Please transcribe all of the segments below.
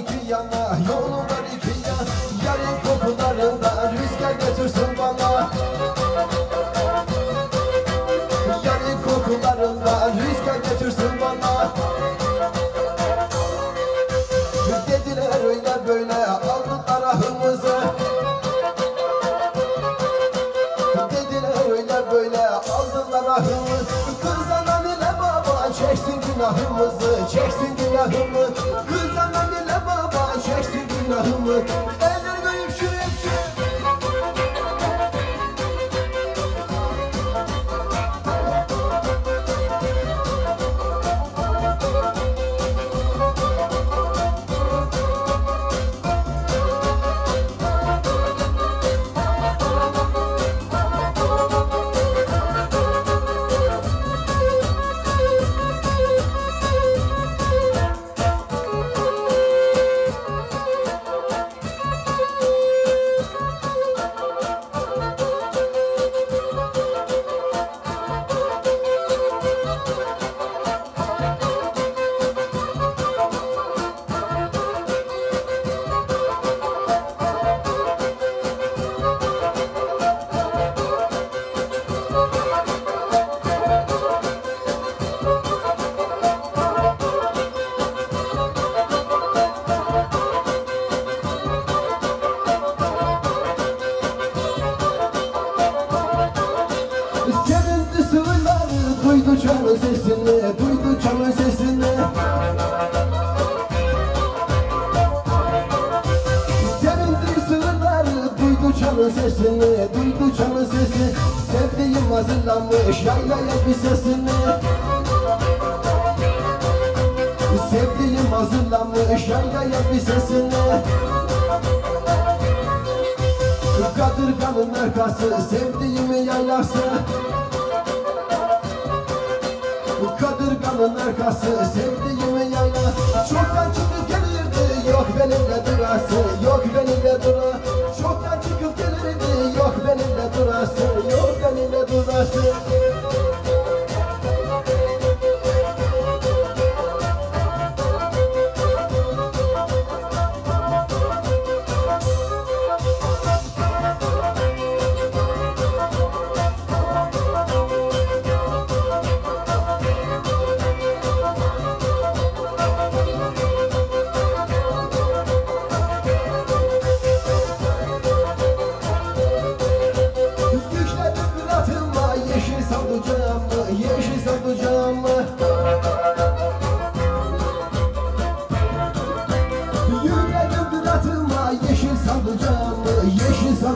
iki yana Yolun var iki yana. Yarın kokularından rüzgar getirsin bana. Yarın kokularından rüzgar getirsin bana. Dediler öyle böyle aldılar ahımızı Dediler öyle böyle aldılar ahımı Kız anan ile baba çeksin günahımızı Çeksin günahımı çeksin Arkası sevdiğimi yaylası Kadırganın arkası sevdiğimi yayla Çoktan çıkıp gelirdi yok benimle durası Yok benimle dura. Çoktan çıkıp gelirdi yok benimle durası Yok benimle durası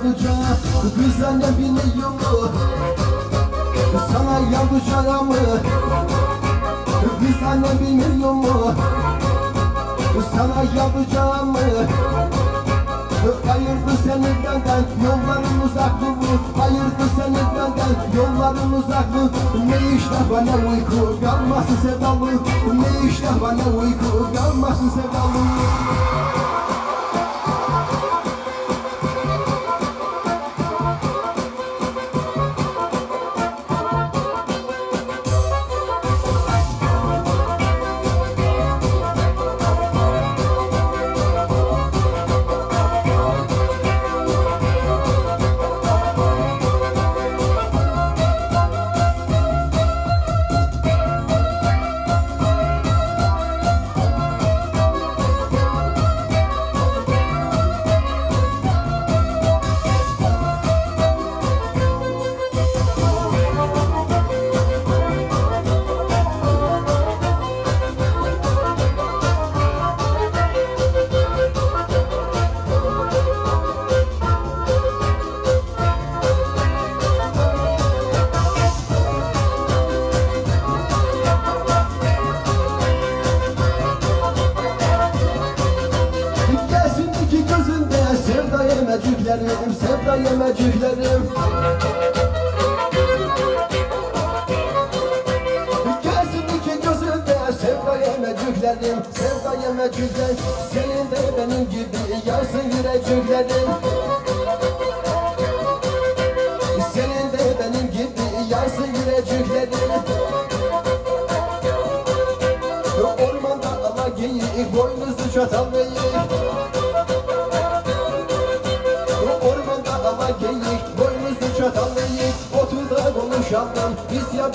Salıcağı Kız anne biniyor mu? Sana yapacağımı Kız anne bilmiyor mu? Sana yapacağımı Hayırdır seni benden yolların uzaklı bu Hayırdır seni benden yolların uzaklı Ne işte bana uyku kalmasın sevdalı. Ne işte bana uyku kalmasın sevdalı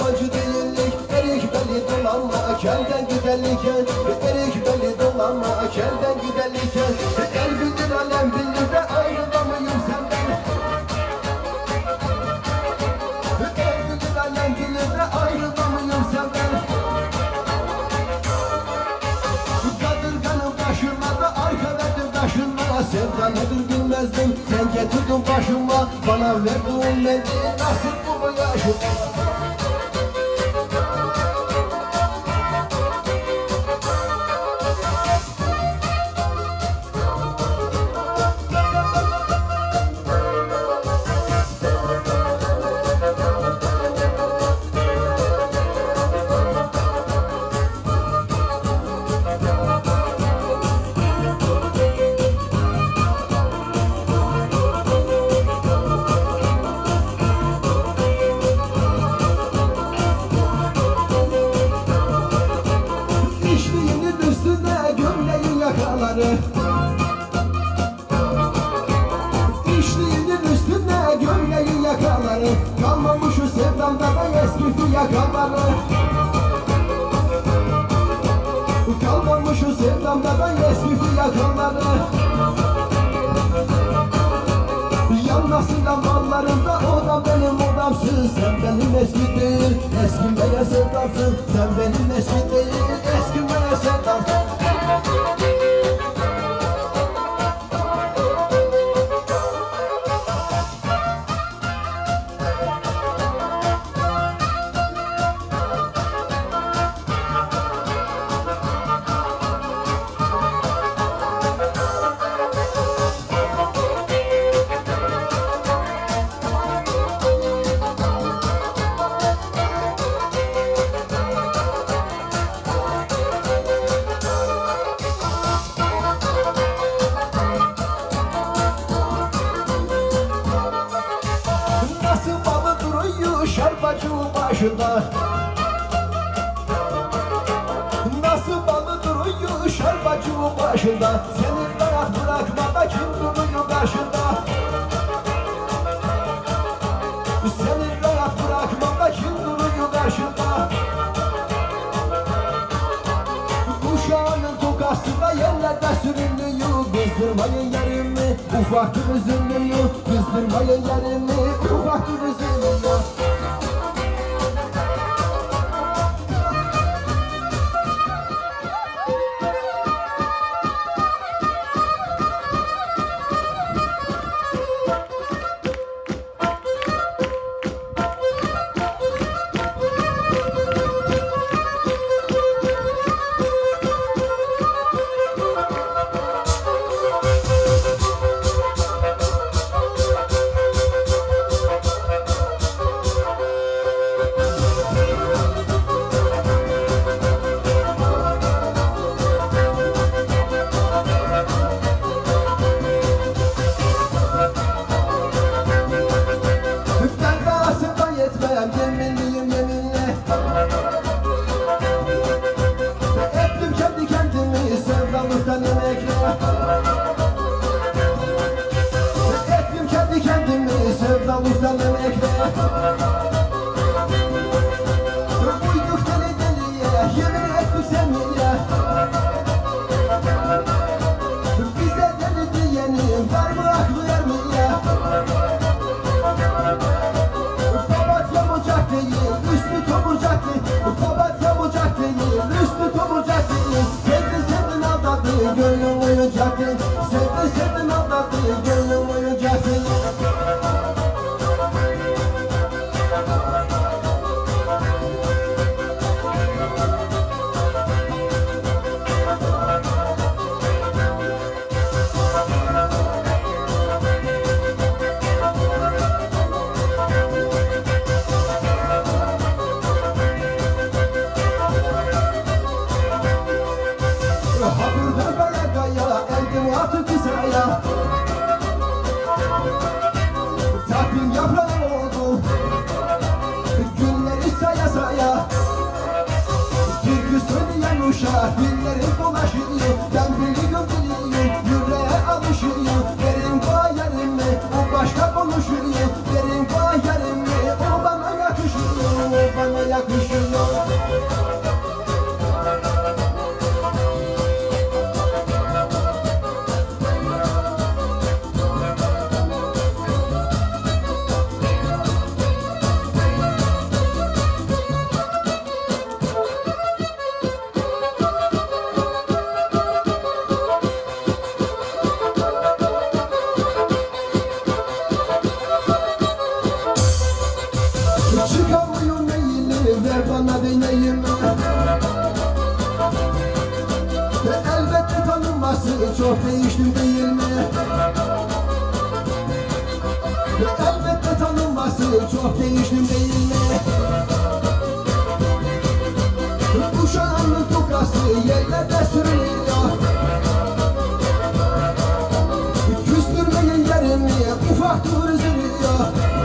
yabancı değillik Erik beli dolanma kelden giderliken Erik beli dolanma kelden giderliken El bilir alem bilir de ayrılamıyım senden? Bilir alem bilir de ayrılamıyım senden? Kadırganın başıma da arka verdim taşınma Sevda nedir bilmezdim sen getirdin başıma. Bana verdiğin nedir nasıl bu yaşım eski yakaları Kalmamış şu sevdamda da eski yakaları Yanmasında mallarında o da benim odamsın. Sen benim eski değil eskimeye sevdamsın Sen benim eski değil Kızdırmayın yerimi ufaktır üzülüyor Kızdırmayın yerimi ufaktır üzülüyor gustando ya Takvim yaprağı oldu. Günleri saya saya. Türkü söyleyen uşak havası çok değişti değil mi? Ve elbette tanınması çok değişti değil mi? Kuşağının tukası yerlerde sürünüyor Küstürmeyin yerini ufak dur üzülüyor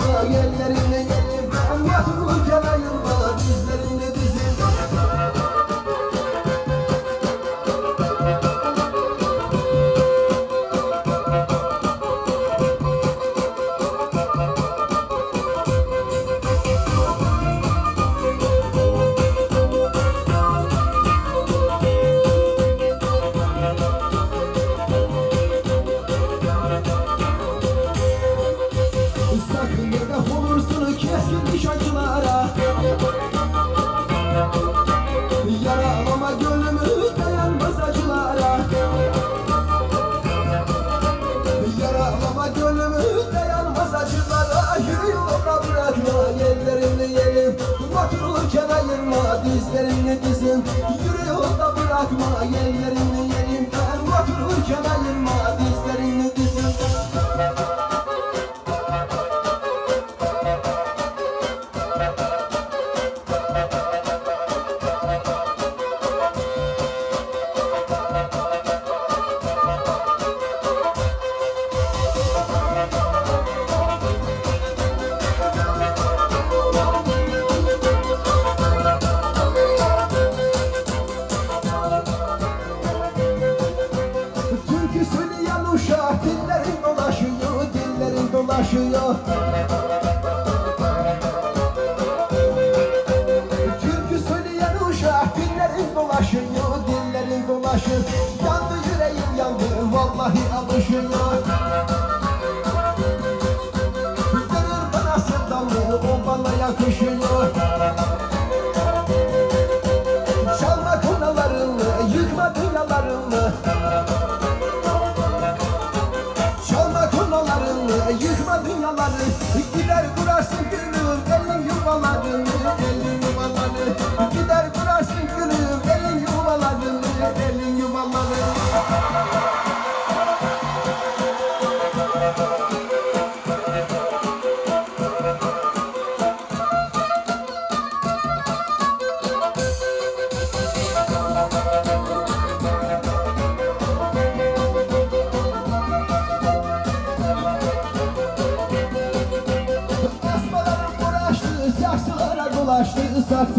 Hayallerim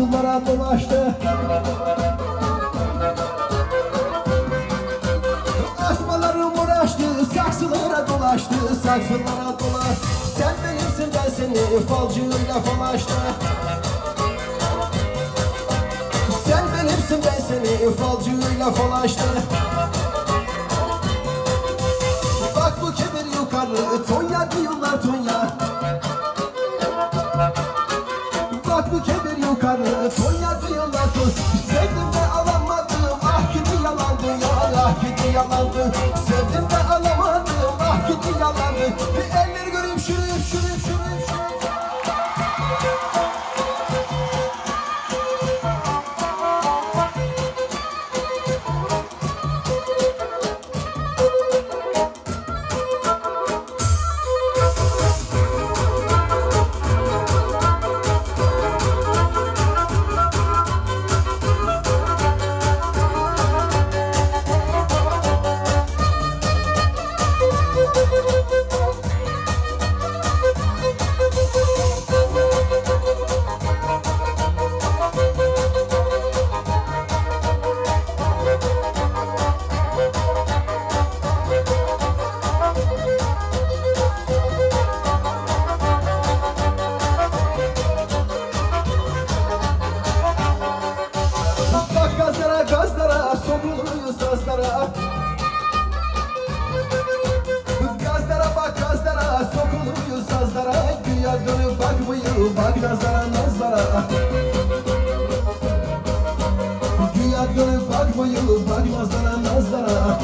saksılara dolaştı. Asmalarım uğraştı, saksılara dolaştı, saksılara dolaştı. Sen benimsin ben seni falcıyla falaştı. Sen benimsin ben seni falcıyla falaştı. Bak bu kibir yukarı, Tonya diyorlar Tonya. Tonya diyorlar tuz Sevdim de alamadım. Ah gitti yalandı ya Ah gitti yalandı. Sevdim de alamadım. Ah gitti yalandı. Bir elleri göreyim şurayım şurayım Güya dönüp bakmıyor Bak nazara. Nazara Güya dönüp bakmıyor Bak nazara. Nazara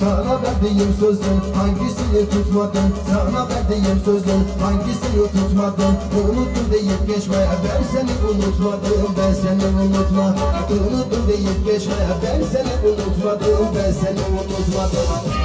sana verdiğim sözün hangisini tutmadın? Sana verdiğim sözün hangisini tutmadın? Unuttum deyip geçme ben seni unutmadım Ben seni unutma. Unuttum deyip geçme ben seni unutmadım Ben seni unutmadım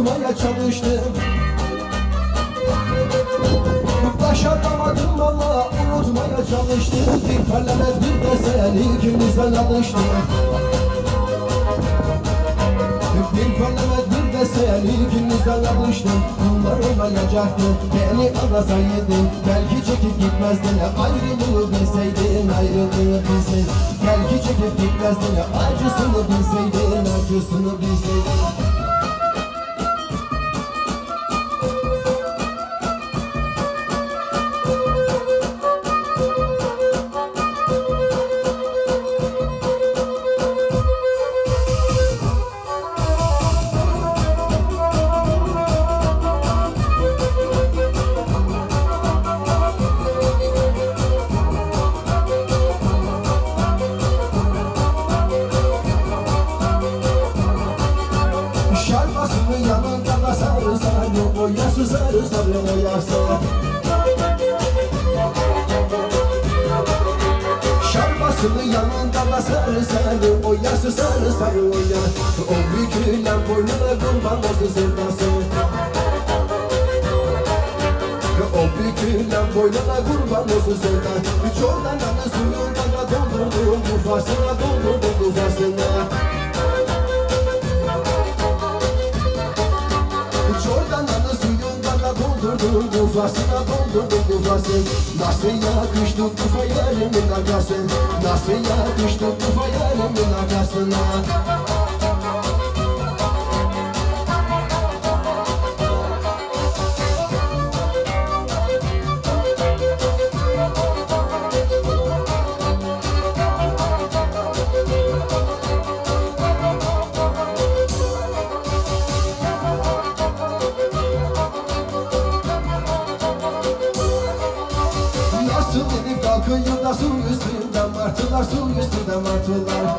unutmaya çalıştım Başaramadım ama unutmaya çalıştım Bir parlament bir de sen ikimizden alıştık Bir parlament bir de sen ikimizden alıştık Bunlar olmayacaktı. Beni arasaydın Belki çekip gitmezdin ayrılığı bilseydin Ayrılığı bilseydin. Belki çekip gitmezdin acısını bilseydin Acısını bilseydin Şarkısının yanında da sarı sarı O yası sarı sarı o yası O bükülen boynuna kurban olsun sevdası O bükülen boynuna kurban olsun sevdası Üç oradan ana suyundan da doldurdum Kufasına doldurdum kufasına doldurdum Kufasına doldurdum kufası Nasıl yakıştı kufa yerimin arkası? Nasıl yakıştı kufa yerimin arkasına martılar su üstünde martılar.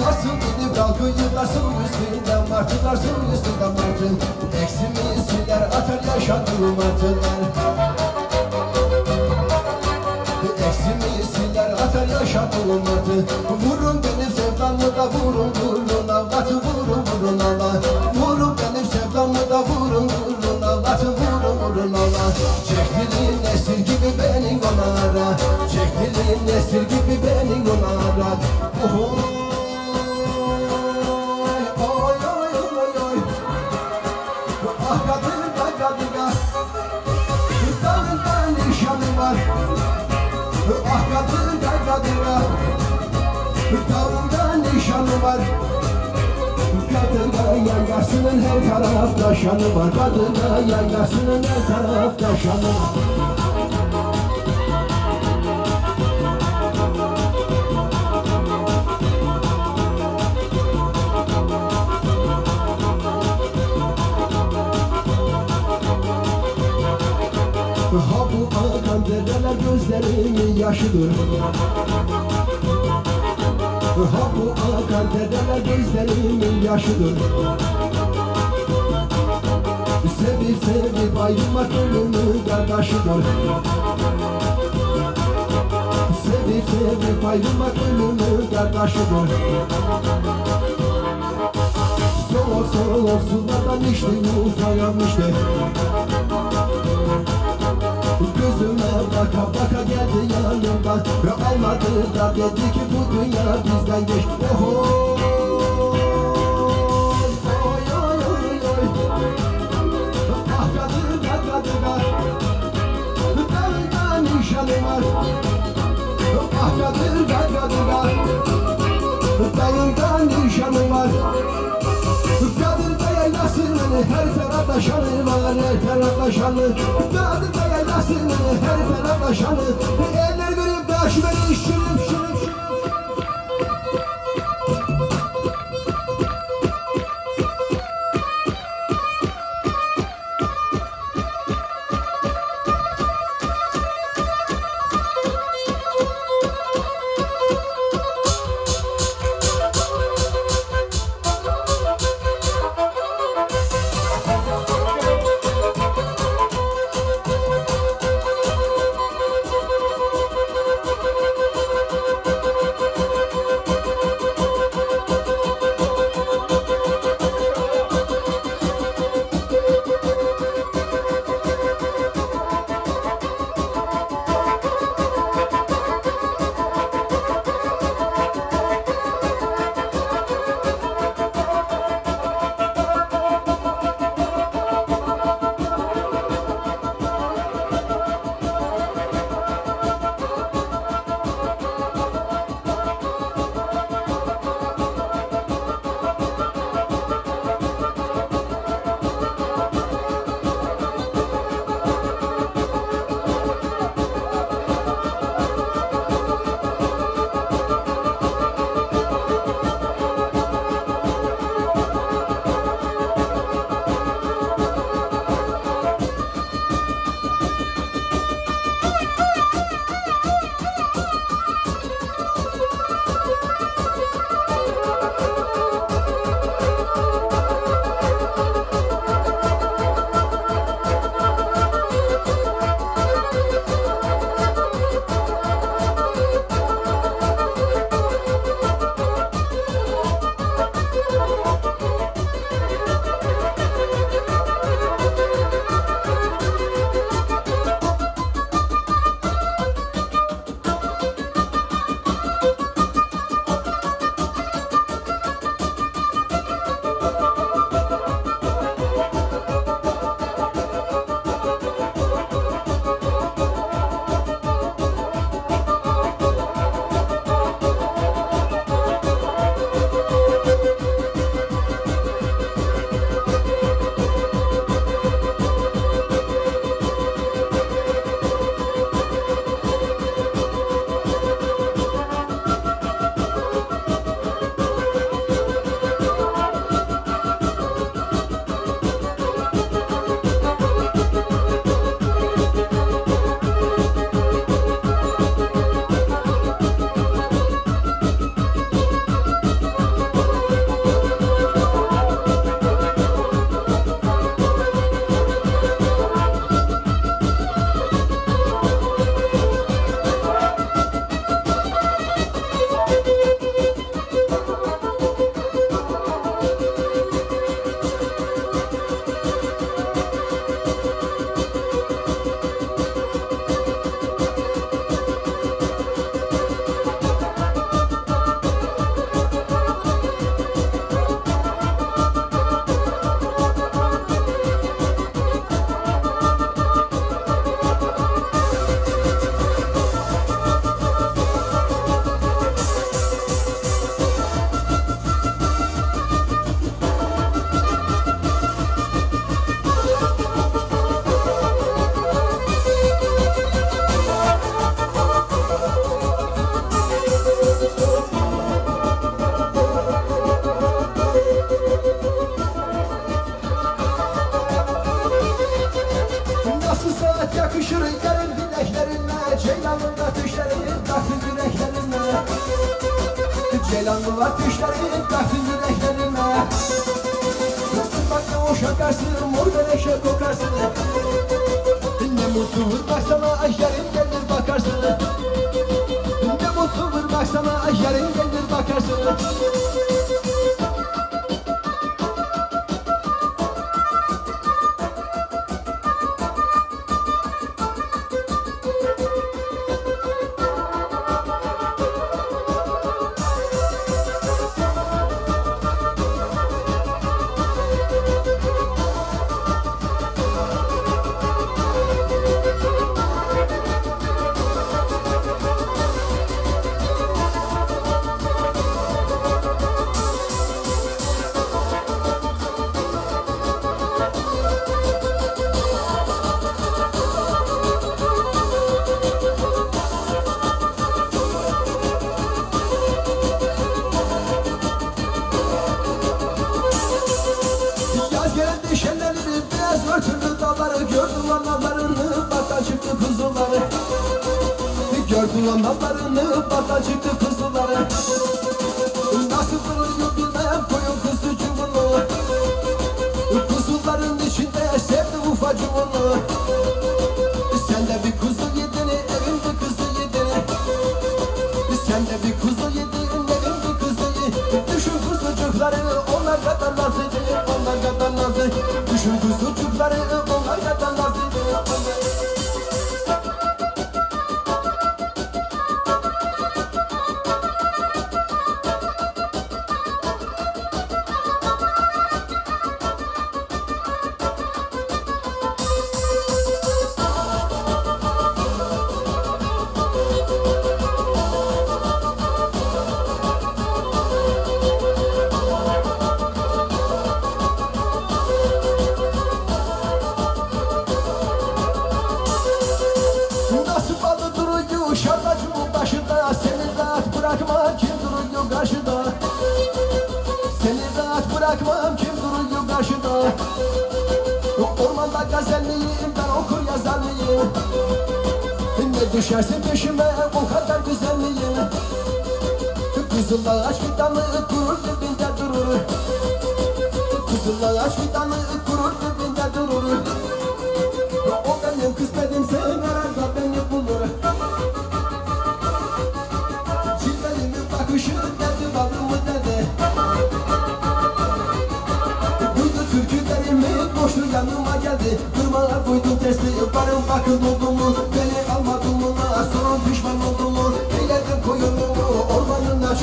Nasıl edip kalkıyor da su üstünde martılar su üstünde martı Eksimi siler atar yaşadığı martılar. Eksimi siler atar yaşadığı martı. Vurun benim sevdamı da vurun vurun avlatı vurun vurun Allah Vurun benim sevdamı da vurun vurun avlatı vurun vurun Allah Çektirin esir gibi benim onlara Çektirin esir gibi benim onlara Oy Yangasının her tarafta şanı var. Kadında yangasının her tarafta şanı var. Ha bu akan dereler gözlerimin yaşıdır Ha bu akan dereler gözlerimin yaşıdır Sevip sevip ayrılmak ölümün kardeşidir. Sevip sevip ayrılmak ölümün kardeşidir. Soğuk soğuk sulardan içti yufayam baka baka geldi yanımdan Ve almadı da dedi ki bu dünya bizden geç. Oho. Dağında nişanı var. Dağında nişanı var. Kadırda yaylasının her tarafta şanı var Her tarafta şanı Kadırda yaylasının her tarafta şanı Eller görüp taş beni şırıp şırıp Ne mutludur baksana ay yarın gelir bakarsın. Ne mutludur baksana ay yarın gelir bakarsın Gördüm analarını baktan çıktı kuzuları Nasıl duruyor bilmem koyun kuzucuğunu Kuzuların içinde sevdi ufacığını Sen de bir kuzu yedin evinde kızı yedin. Sen de bir kuzu yedin evinde kızı yedin. Düşün kuzucukları onlar kadar nazlı onlar kadar nazlı Düşün kuzucukları düşersin peşime o kadar güzel miyim Kızıl ağaç fidanı kurur dibinde durur. Kızıl ağaç fidanı kurur dibinde durur. O benim kısmetimse herhalde beni bulur. Çiftelimin bakışı dedi babamı dedi. Duydu türkülerimi koştu yanıma geldi. Kırmaya koydum testi varım bakın oldu mu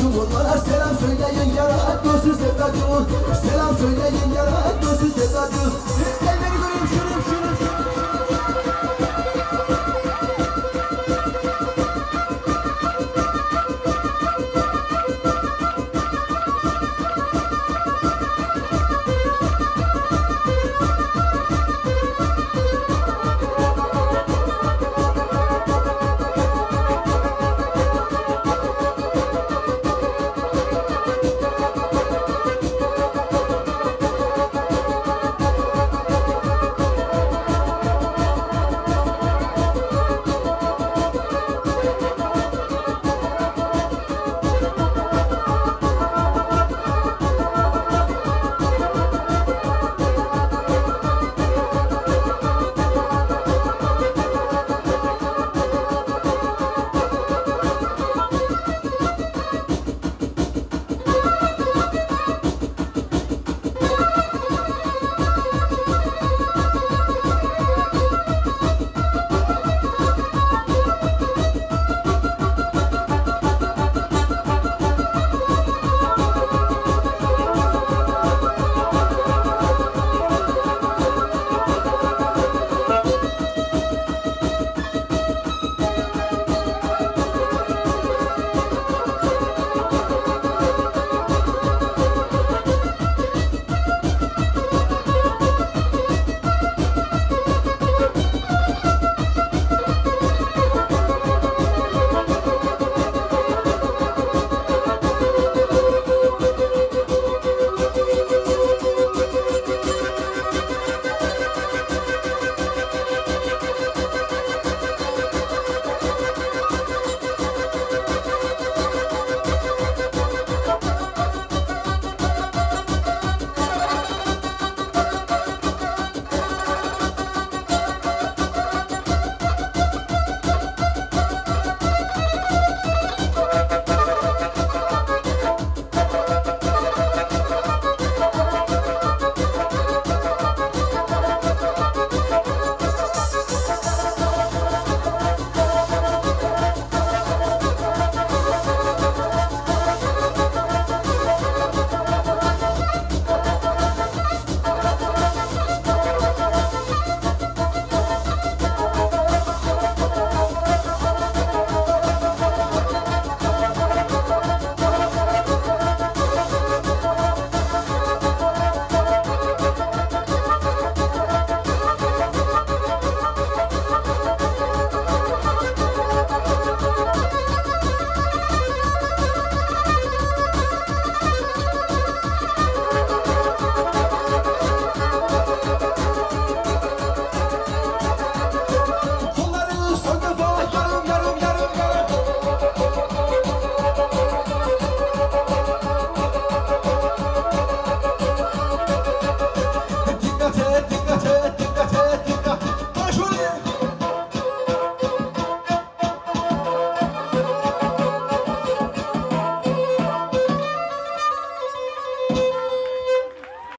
etmesin Onlara selam söyleyin yara etmesin Sevdacı. Selam söyleyin yara etmesin Sevdacı. Gel beni göreyim şurum